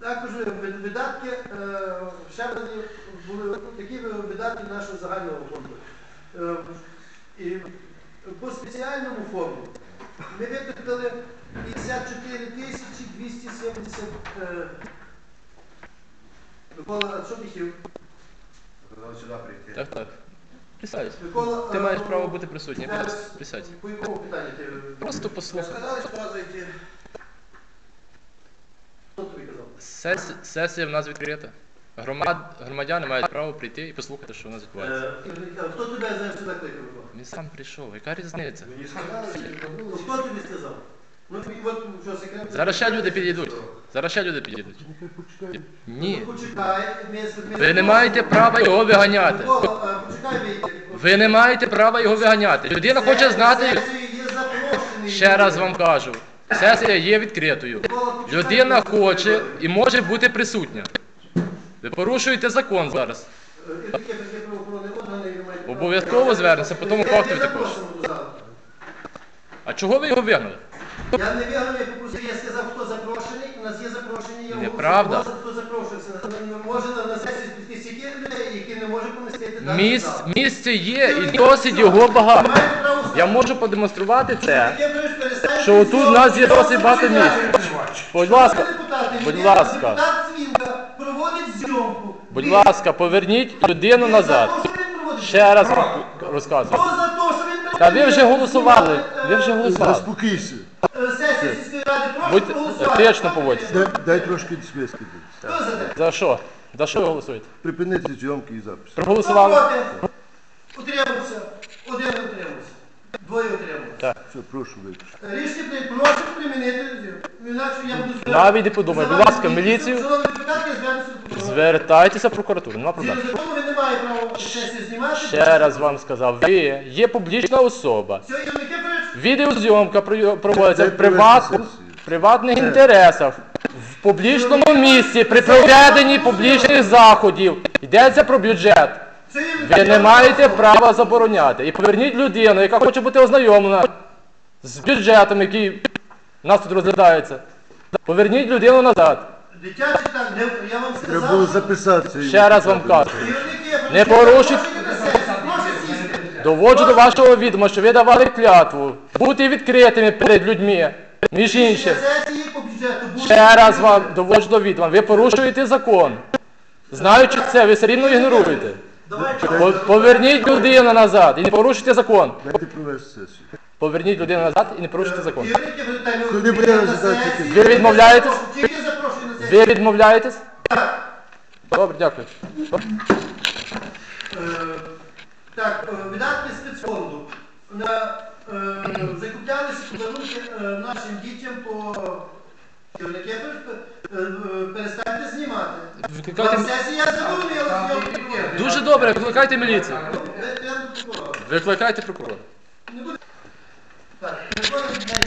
також видатки, е, ще були такі видатки нашого загального фонду. Е, І по спеціальному фонду ми витратили 54 тисячі 270. е, Микола, а що ти хотів? Так, так. Присядь. Микола, Ти маєш право бути присутній. присядь. По якому питанню ти? Просто послухай. Сказали, що зайти. Хто тобі казав? Сесія, сесія в нас відкрита. Громад, громадяни мають право прийти і послухати, що в нас відбувається. Е, Хто тебе зараз сюди кликав? Він сам прийшов. Яка різниця? Мені сказали, що Ну, Хто тобі сказав? Ну, от що секрет? Зараз ще люди підійдуть. Зараз ще люди підійдуть. Ні. Ну, ми- ми- Ви не маєте права його виганяти. Е. Ви не маєте права його виганяти. Людина хоче знати. Ще раз вам кажу. Сесія є відкритою. Людина хоче і може бути присутня. Ви порушуєте закон зараз. Обов'язково звернеться, по тому факту також. А чого ви його вигнали? Я не виграв, я попросив, я сказав, хто запрошений, у нас є запрошені, я Неправда. хто запрошується. Може на, сесію спустити стільки людей, які не можуть помістити Місць, місце є і досить його багато. Я можу продемонструвати це. Що отут зйомку, у нас є досить багато місць. Будь ласка, будь ласка. Проводить зйомку. будь ласка, поверніть людину назад. Ще раз розказую. Та ви вже голосували. Ви вже голосували. Заспокійся. Сесія сільської ради, прошу Будьте етично поводьтеся. Дай, дай трошки списки. Хто за те? За що? За що ви голосуєте? Припинити зйомки і запис. Проголосували? Хто проти? Утримався. Один утримався. Двоє утримався. Все, прошу виключити. Рішення. Прошу примінити. Інакше я буду звертати- Навіть не подумай. Будь ласка, міліцію. Шановні депутати, я звернуся до прокурора. Звертайтеся в прокуратуру, нема Згідно проблем. закону ви не маєте права знімати. Ще раз вам сказав, ви є публічна особа. Все, Відеозйомка про- проводиться в приват... приватних інтересах, в публічному місці, при проведенні публічних заходів. Йдеться про бюджет. це Ви не маєте права забороняти. І поверніть людину, яка хоче бути ознайомлена з бюджетом, який у нас тут розглядається. Поверніть людину назад. Дитячий так, не- я вам сказав. Треба було записатися. Ще раз вам кажу. Не сісти. Доводжу до вашого відома, що ви давали клятву бути відкритими перед людьми. Між іншим. Сесії по бюджету будуть- Ще раз вам доводжу до відома. Ви порушуєте закон. Знаючи це, ви все рівно ігноруєте. Давайте. По- Поверніть людину назад і не порушуйте закон. Дайте провести сесію. Поверніть людину назад і не порушуйте закон. Коли буде на результат, тільки- Ви відмовляєтесь? Тільки запрошую на сесію. Ви відмовляєтесь? Добре, дякую. Е, Так, е, видатки спецфонду. На, е, закуплялися подарунки е, нашим дітям по е, перестаньте знімати. Викликайте Вам м- сесія заборонила зйомки проводити. Дуже добре, викликайте міліцію. Викликайте прокурора. Не буде. 日本も。